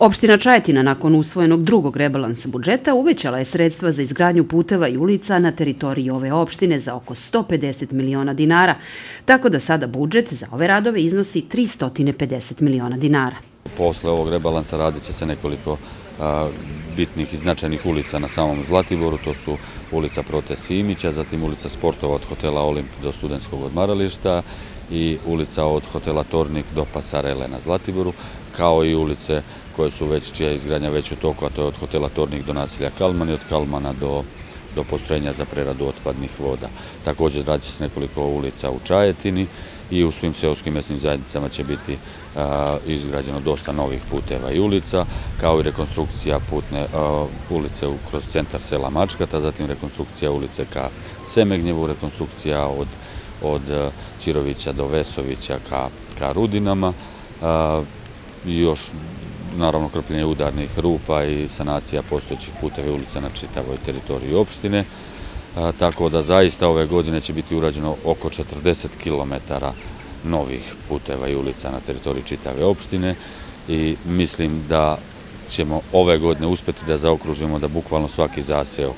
Opština Čajetina nakon usvojenog drugog rebalansa budžeta uvećala je sredstva za izgradnju puteva i ulica na teritoriji ove opštine za oko 150 miliona dinara, tako da sada budžet za ove radove iznosi 350 miliona dinara. Posle ovog rebalansa radit će se nekoliko bitnih i značajnih ulica na samom Zlatiboru, to su ulica Prote Simića, zatim ulica Sportova od hotela Olimp do studentskog odmarališta i ulica od hotela Tornik do Pasarele na Zlatiboru, kao i ulice koje su već, čija izgradnja već u toku, a to je od hotela Tornik do nasilja Kalman i od Kalmana do do postrojenja za preradu otpadnih voda. Također zrađe se nekoliko ulica u Čajetini i u svim seoskim mesnim zajednicama će biti izgrađeno dosta novih puteva i ulica, kao i rekonstrukcija putne ulice kroz centar sela Mačkata, zatim rekonstrukcija ulice ka Semegnjevu, rekonstrukcija od od eh, Čirovića do Vesovića ka Rudinama eh, još naravno krpljenje udarnih rupa i sanacija postojećih puteve ulica na čitavoj teritoriji opštine. Eh, tako da zaista ove godine će biti urađeno oko 40 km novih puteva i ulica na teritoriji čitave opštine i mislim da ćemo ove godine uspeti da zaokružimo da bukvalno svaki zaseok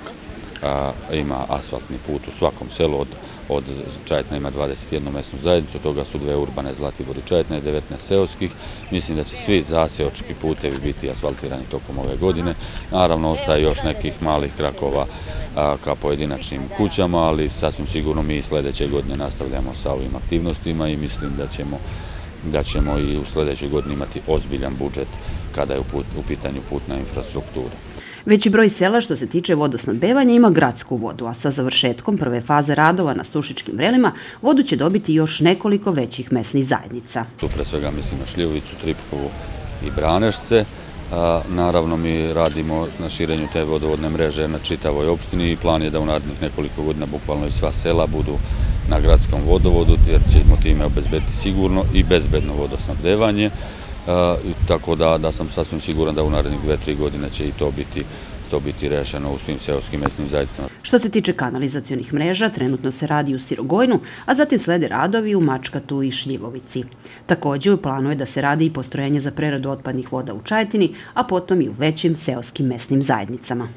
ima asfaltni put u svakom selu od od Čajetna ima 21 mesnu zajednicu, od toga su dve urbane Zlatibor i Čajetna i 19 seoskih. Mislim da će svi zaseočki putevi biti asfaltirani tokom ove godine. Naravno, ostaje još nekih malih krakova ka pojedinačnim kućama, ali sasvim sigurno mi sledeće godine nastavljamo sa ovim aktivnostima i mislim da ćemo da ćemo i u sledećoj godini imati ozbiljan budžet kada je u pitanju putna infrastruktura. Veći broj sela što se tiče vodosnadbevanja ima gradsku vodu, a sa završetkom prve faze radova na sušičkim vrelima vodu će dobiti još nekoliko većih mesnih zajednica. Tu pre svega mislim na Šljivovicu, Tripkovu i Branešce. Naravno mi radimo na širenju te vodovodne mreže na čitavoj opštini i plan je da u narednih nekoliko godina bukvalno i sva sela budu na gradskom vodovodu jer ćemo time obezbediti sigurno i bezbedno vodosnadbevanje tako da sam sasvim siguran da u narednih dve, tri godine će i to biti to biti rešeno u svim seoskim mesnim zajednicama. Što se tiče kanalizacijonih mreža, trenutno se radi u Sirogojnu, a zatim slede radovi u Mačkatu i Šljivovici. Također u planu je da se radi i postrojenje za preradu otpadnih voda u Čajetini, a potom i u većim seoskim mesnim zajednicama.